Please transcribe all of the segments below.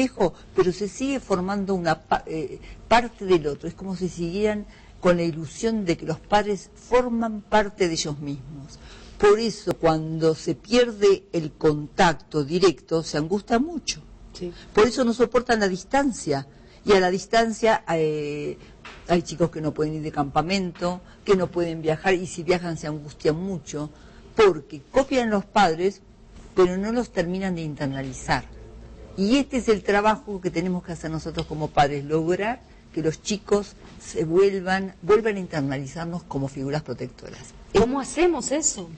espejo, pero se sigue formando una eh, parte del otro. Es como si siguieran con la ilusión de que los padres forman parte de ellos mismos. Por eso cuando se pierde el contacto directo se angustia mucho. Por eso no soportan la distancia. Y a la distancia eh, hay chicos que no pueden ir de campamento, que no pueden viajar y si viajan se angustian mucho porque copian los padres pero no los terminan de internalizar. Y este es el trabajo que tenemos que hacer nosotros como padres, lograr que los chicos se vuelvan, vuelvan a internalizarnos como figuras protectoras. ¿Cómo hacemos eso?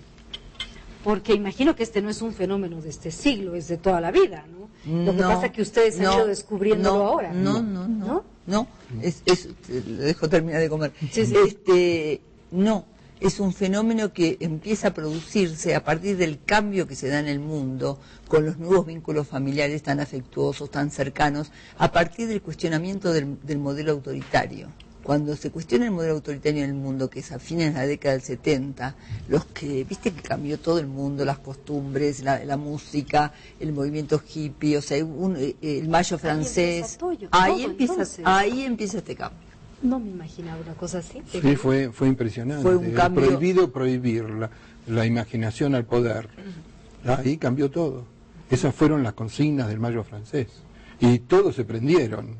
Porque imagino que este no es un fenómeno de este siglo, es de toda la vida, ¿no? Lo que pasa es que ustedes han ido descubriéndolo ahora. No, no, no, no, es, le dejo terminar de comer. Este, no, es un fenómeno que empieza a producirse a partir del cambio que se da en el mundo, con los nuevos vínculos familiares tan afectuosos, tan cercanos, a partir del cuestionamiento del, modelo autoritario. Cuando se cuestiona el modelo autoritario en el mundo, que es a fines de la década del 70, los que, viste que cambió todo el mundo, las costumbres, la, música, el movimiento hippie, o sea, eh, el mayo francés, ahí empieza, ahí empieza este cambio. No me imaginaba una cosa así. Sí, fue, fue impresionante. Fue un cambio... Prohibido prohibir la, imaginación al poder. Ahí cambió todo. Esas fueron las consignas del Mayo francés. Y todos se prendieron.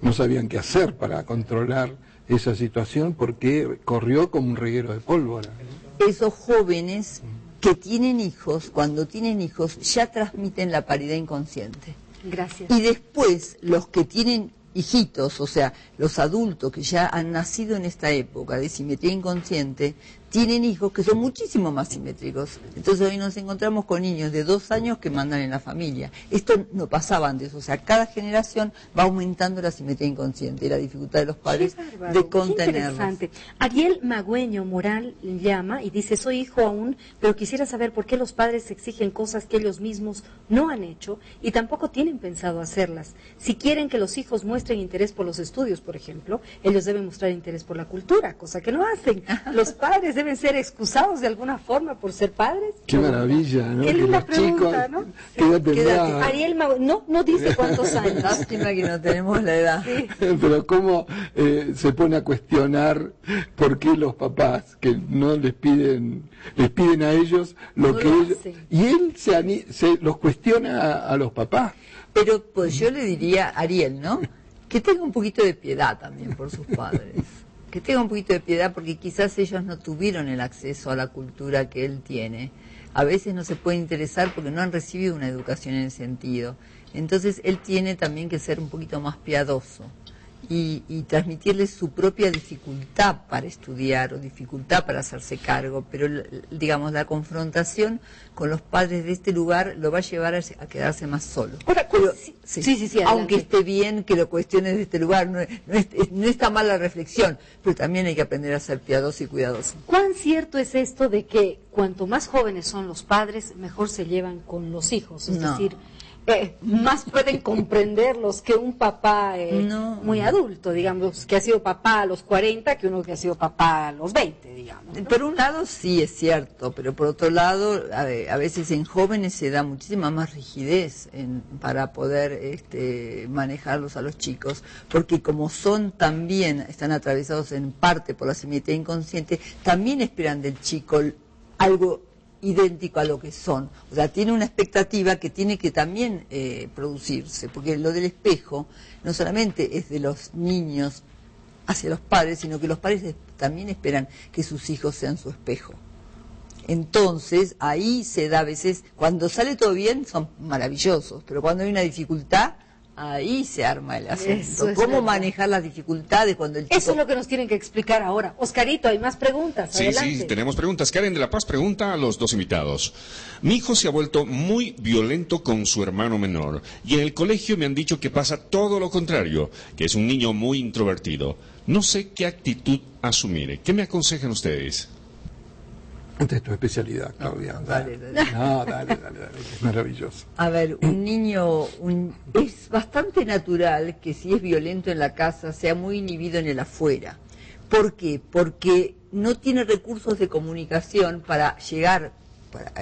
No sabían qué hacer para controlar esa situación porque corrió como un reguero de pólvora. Esos jóvenes que tienen hijos, cuando tienen hijos, ya transmiten la paridad inconsciente. Gracias. Y después, los que tienen hijitos, o sea, los adultos que ya han nacido en esta época de simetría inconsciente, tienen hijos que son muchísimo más simétricos. Entonces hoy nos encontramos con niños de dos años que mandan en la familia. Esto no pasaba antes, o sea, cada generación va aumentando la simetría inconsciente y la dificultad de los padres de contenerlos. Ariel Magüeño Moral llama y dice, soy hijo aún, pero quisiera saber por qué los padres exigen cosas que ellos mismos no han hecho y tampoco tienen pensado hacerlas. Si quieren que los hijos muestren interés por los estudios, por ejemplo, ellos deben mostrar interés por la cultura, cosa que no hacen. Los padres deben ser excusados de alguna forma por ser padres. Qué maravilla, ¿no? Qué linda pregunta, ¿no? Ariel, no, no dice cuántos años. Lástima que no tenemos la edad. Pero cómo eh, se pone a cuestionar por qué los papás que no les piden, les piden a ellos lo que ellos... Y él se, se los cuestiona a, los papás. Pero pues yo le diría, Ariel, ¿no? Que tenga un poquito de piedad también por sus padres que tenga un poquito de piedad porque quizás ellos no tuvieron el acceso a la cultura que él tiene. A veces no se puede interesar porque no han recibido una educación en ese sentido. Entonces él tiene también que ser un poquito más piadoso y, y, transmitirles su propia dificultad para estudiar o dificultad para hacerse cargo, pero digamos la confrontación con los padres de este lugar lo va a llevar a, quedarse más solo. sí, sí, sí, aunque esté bien que lo cuestiones de este lugar, no, no, está mal la reflexión, pero también hay que aprender a ser piadoso y cuidadoso. ¿Cuán cierto es esto de que cuanto más jóvenes son los padres, mejor se llevan con los hijos? Es decir, eh, más pueden comprenderlos que un papá eh, muy adulto, digamos, que ha sido papá a los 40 que uno que ha sido papá a los 20, digamos. Por un lado sí es cierto, pero por otro lado a, veces en jóvenes se da muchísima más rigidez para poder este, manejarlos a los chicos, porque como son también, están atravesados en parte por la simetría inconsciente, también esperan del chico algo idéntico a lo que son. O sea, tiene una expectativa que tiene que también eh, producirse, porque lo del espejo no solamente es de los niños hacia los padres, sino que los padres también esperan que sus hijos sean su espejo. Entonces, ahí se da a veces, cuando sale todo bien, son maravillosos, pero cuando hay una dificultad, Ahí se arma el asunto. ¿Cómo manejar las dificultades cuando el chico... Eso es lo que nos tienen que explicar ahora. Oscarito, hay más preguntas. Sí, sí, tenemos preguntas. Karen de la Paz pregunta a los dos invitados. Mi hijo se ha vuelto muy violento con su hermano menor y en el colegio me han dicho que pasa todo lo contrario, que es un niño muy introvertido. No sé qué actitud asumir. ¿Qué me aconsejan ustedes? Esta es tu especialidad, Claudia. No, dale, dale. No, dale, dale, Es maravilloso. A ver, un niño, es bastante natural que si es violento en la casa sea muy inhibido en el afuera. ¿Por qué? Porque no tiene recursos de comunicación para llegar, para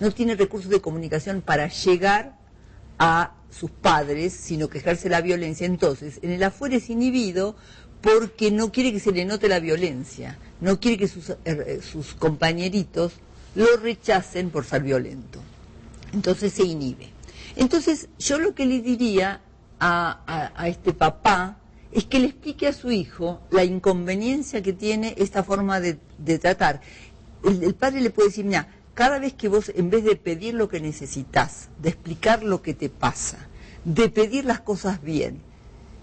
no tiene recursos de comunicación para llegar a sus padres, sino que ejerce la violencia. Entonces, en el afuera es inhibido porque no quiere que se le note la violencia, no quiere que sus, er, sus compañeritos lo rechacen por ser violento. Entonces se inhibe. Entonces, yo lo que le diría a, este papá es que le explique a su hijo la inconveniencia que tiene esta forma de, tratar. El, padre le puede decir, mira, cada vez que vos, en vez de pedir lo que necesitas, de explicar lo que te pasa, de pedir las cosas bien,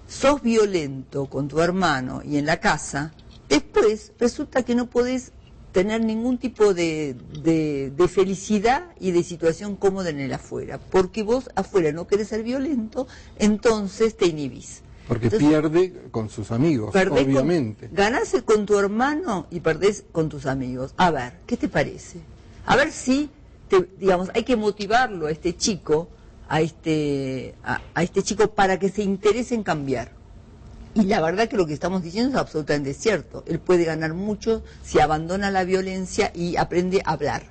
sos violento con tu hermano y en la casa, después resulta que no podés tener ningún tipo de, de, felicidad y de situación cómoda en el afuera, porque vos afuera no querés ser violento, entonces te inhibís. Porque pierde con sus amigos, obviamente. Con, ganás con tu hermano y perdés con tus amigos. A ver, ¿qué te parece? A ver si, te, digamos, hay que motivarlo a este chico, a este, a este chico para que se interese en cambiar y la verdad que lo que estamos diciendo es absolutamente cierto. Él puede ganar mucho si abandona la violencia y aprende a hablar.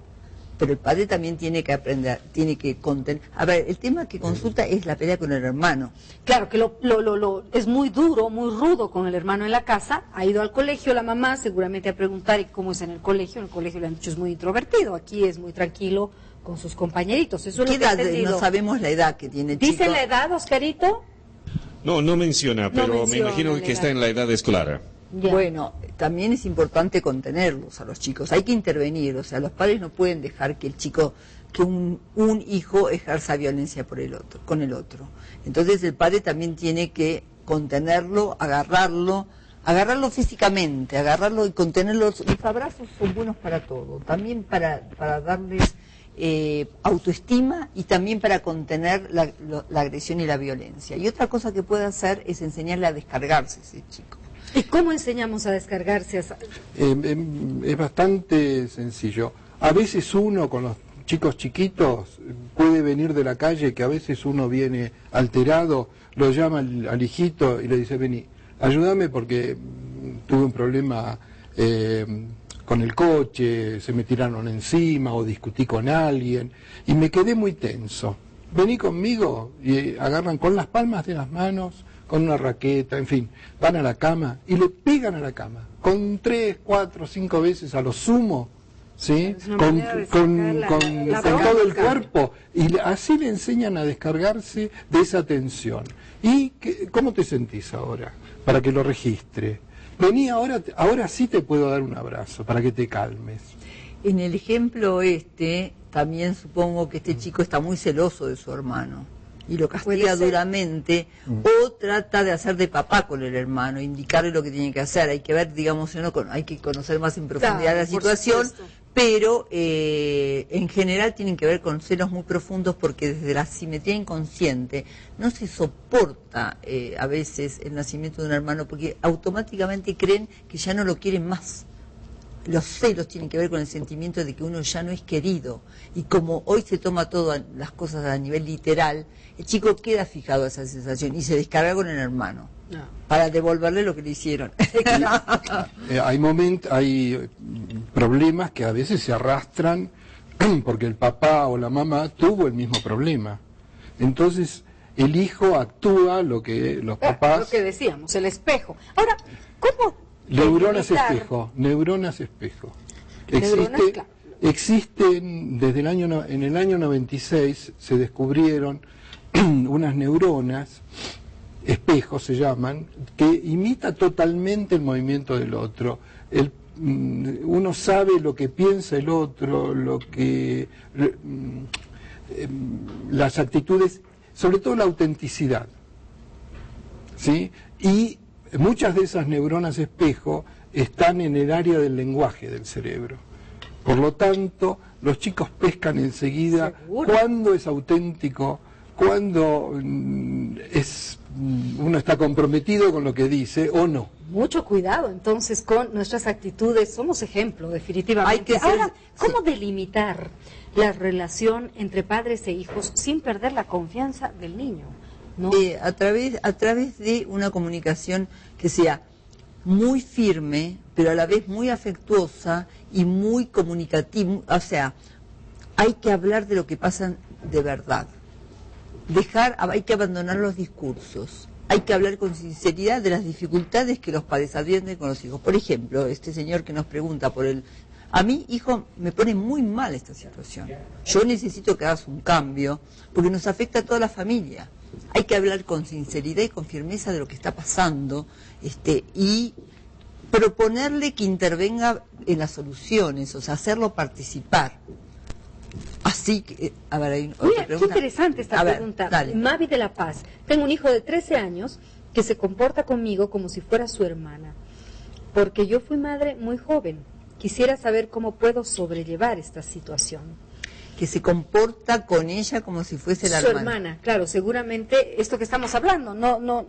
Pero el padre también tiene que aprender, tiene que contener. A ver, el tema que consulta es la pelea con el hermano. Claro, que lo, lo, lo, es muy duro, muy rudo con el hermano en la casa. Ha ido al colegio la mamá seguramente a preguntar cómo es en el colegio. En el colegio le han dicho es muy introvertido. Aquí es muy tranquilo con sus compañeritos. Eso ¿Qué edad? No sabemos la edad que tiene. ¿Dice la edad, Oscarito? No, no menciona, pero me imagino que está en la edad escolar. Bueno, también es importante contenerlos a los chicos, hay que intervenir, o sea, los padres no pueden dejar que el chico, que un, un hijo ejerza violencia por el otro, con el otro. Entonces el padre también tiene que contenerlo, agarrarlo, agarrarlo físicamente, agarrarlo y contenerlo. Los abrazos son buenos para todo, también para, para darles eh, autoestima y también para contener la, agresión y la violencia. Y otra cosa que puede hacer es enseñarle a descargarse ese chico. ¿Y cómo enseñamos a descargarse? Eh, em, es bastante sencillo. A veces uno con los chicos chiquitos puede venir de la calle, que a veces uno viene alterado, lo llama al, hijito y le dice, vení, ayúdame porque tuve un problema eh, con el coche, se me tiraron encima o discutí con alguien y me quedé muy tenso. Vení conmigo y agarran con las palmas de las manos, con una raqueta, en fin, van a la cama y le pegan a la cama, con tres, cuatro, cinco veces a lo sumo, ¿sí? Con, todo el cuerpo. Y así le enseñan a descargarse de esa tensión. ¿Y cómo te sentís ahora? Para que lo registre. Vení, ahora, ahora sí te puedo dar un abrazo para que te calmes. En el ejemplo este, también supongo que este chico está muy celoso de su hermano y lo castiga duramente mm. o trata de hacer de papá con el hermano, indicarle lo que tiene que hacer. Hay que ver, digamos, hay que conocer más en profundidad la situación, pero eh, en general tienen que ver con celos muy profundos porque desde la simetría inconsciente no se soporta eh, a veces el nacimiento de un hermano porque automáticamente creen que ya no lo quieren más. Los celos tienen que ver con el sentimiento de que uno ya no es querido y como hoy se toma todas las cosas a nivel literal, el chico queda fijado a esa sensación y se descarga con el hermano para devolverle lo que le hicieron. Eh, hay momentos, hay problemas que a veces se arrastran porque el papá o la mamá tuvo el mismo problema. Entonces, el hijo actúa lo que los ah, papás... lo que decíamos, el espejo. Ahora, ¿cómo... Neuronas espejo, neuronas espejo. Existe, existen, desde el año, en el año 96 se descubrieron unas neuronas espejos se llaman, que imita totalmente el movimiento del otro. Mm, uno sabe lo que piensa el otro, lo que mm, em, las actitudes, sobre todo la autenticidad. ¿Sí? Y muchas de esas neuronas espejo están en el área del lenguaje del cerebro. Por lo tanto, los chicos pescan enseguida cuando es auténtico, cuando mm, es uno está comprometido con lo que dice o no. Mucho cuidado entonces con nuestras actitudes, somos ejemplo definitivamente. Ahora, ¿cómo delimitar la relación entre padres e hijos sin perder la confianza del niño? Eh, a, través, a través de una comunicación que sea muy firme, pero a la vez muy afectuosa y muy comunicativa. O sea, hay que hablar de lo que pasa de verdad dejar, hay que abandonar los discursos. Hay que hablar con sinceridad de las dificultades que los padres advierten con los hijos. Por ejemplo, este señor que nos pregunta por el... A mí, hijo, me pone muy mal esta situación. Yo necesito que hagas un cambio porque nos afecta a toda la familia. Hay que hablar con sinceridad y con firmeza de lo que está pasando este, y proponerle que intervenga en las soluciones, o sea, hacerlo participar. Así que, eh, a ver, hay otra Qué interesante esta pregunta. Mavi de la Paz. Tengo un hijo de 13 años que se comporta conmigo como si fuera su hermana, porque yo fui madre muy joven. Quisiera saber cómo puedo sobrellevar esta situación. Que se comporta con ella como si fuese la su hermana. claro, seguramente esto que estamos hablando, no, no,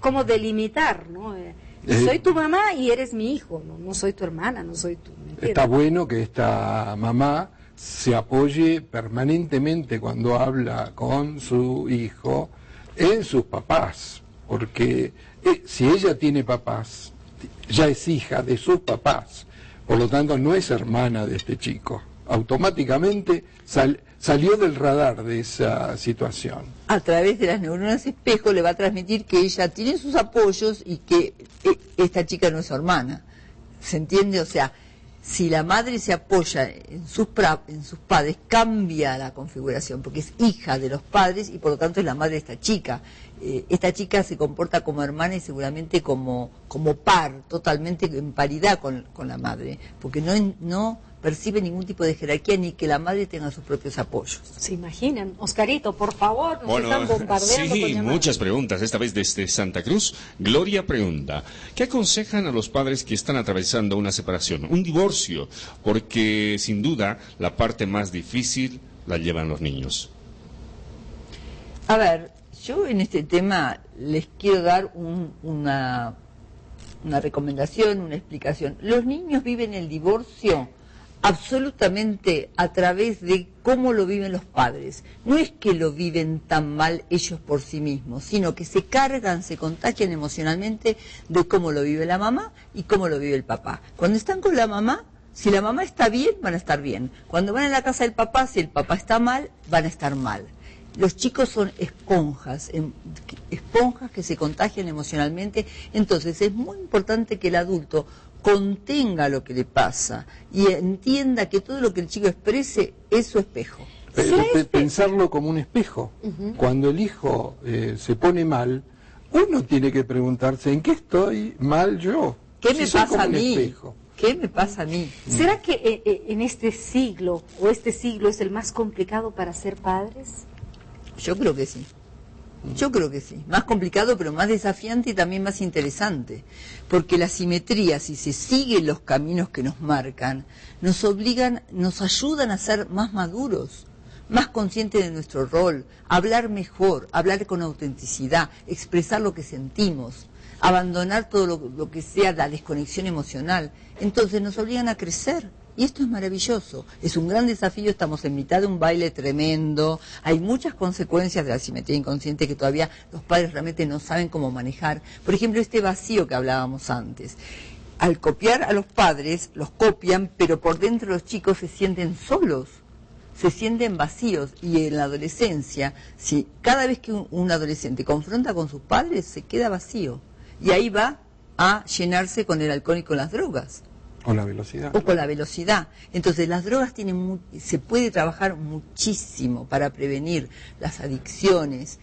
cómo delimitar, ¿no? Eh, eh, soy tu mamá y eres mi hijo, no, no soy tu hermana, no soy tu. Está bueno que esta mamá se apoye permanentemente cuando habla con su hijo en sus papás, porque eh, si ella tiene papás, ya es hija de sus papás, por lo tanto no es hermana de este chico. Automáticamente salió del radar de esa situación. A través de las neuronas espejo le va a transmitir que ella tiene sus apoyos y que eh, esta chica no es su hermana. ¿Se entiende? O sea, si la madre se apoya en sus, en sus padres, cambia la configuración, porque es hija de los padres y por lo tanto es la madre de esta chica. Eh, esta chica se comporta como hermana y seguramente como, como par, totalmente en paridad con, con la madre, porque no, no percibe ningún tipo de jerarquía ni que la madre tenga sus propios apoyos. ¿Se imaginan? Oscarito, por favor, nos están bombardeando. Sí, muchas preguntas, esta vez desde Santa Cruz. Gloria pregunta, ¿qué aconsejan a los padres que están atravesando una separación, un divorcio? Porque sin duda la parte más difícil la llevan los niños. A ver, yo en este tema les quiero dar una, una recomendación, una explicación. Los niños viven el divorcio absolutamente a través de cómo lo viven los padres. No es que lo viven tan mal ellos por sí mismos, sino que se cargan, se contagian emocionalmente de cómo lo vive la mamá y cómo lo vive el papá. Cuando están con la mamá, si la mamá está bien, van a estar bien. Cuando van a la casa del papá, si el papá está mal, van a estar mal. Los chicos son esponjas, em, esponjas que se contagian emocionalmente. Entonces es muy importante que el adulto contenga lo que le pasa y entienda que todo lo que el chico exprese es su espejo. Pensarlo como un espejo. Cuando el hijo eh, se pone mal, uno tiene que preguntarse, ¿en qué estoy mal yo? ¿Qué me pasa a mí? ¿Qué me pasa a mí? ¿Será que eh, eh, en este siglo o este siglo es el más complicado para ser padres? Yo creo que sí. Yo creo que sí. Más complicado, pero más desafiante y también más interesante. Porque la simetría, si se siguen los caminos que nos marcan, nos obligan, nos ayudan a ser más maduros, más conscientes de nuestro rol, hablar mejor, hablar con autenticidad, expresar lo que sentimos, abandonar todo lo, lo que sea la desconexión emocional. Entonces nos obligan a crecer y esto es maravilloso, es un gran desafío, estamos en mitad de un baile tremendo, hay muchas consecuencias de la simetría inconsciente que todavía los padres realmente no saben cómo manejar. Por ejemplo, este vacío que hablábamos antes. Al copiar a los padres, los copian, pero por dentro los chicos se sienten solos se sienten vacíos y en la adolescencia, si cada vez que un, adolescente confronta con sus padres, se queda vacío y ahí va a llenarse con el alcohol y con las drogas. Con la velocidad. O con la velocidad. Entonces, las drogas tienen se puede trabajar muchísimo para prevenir las adicciones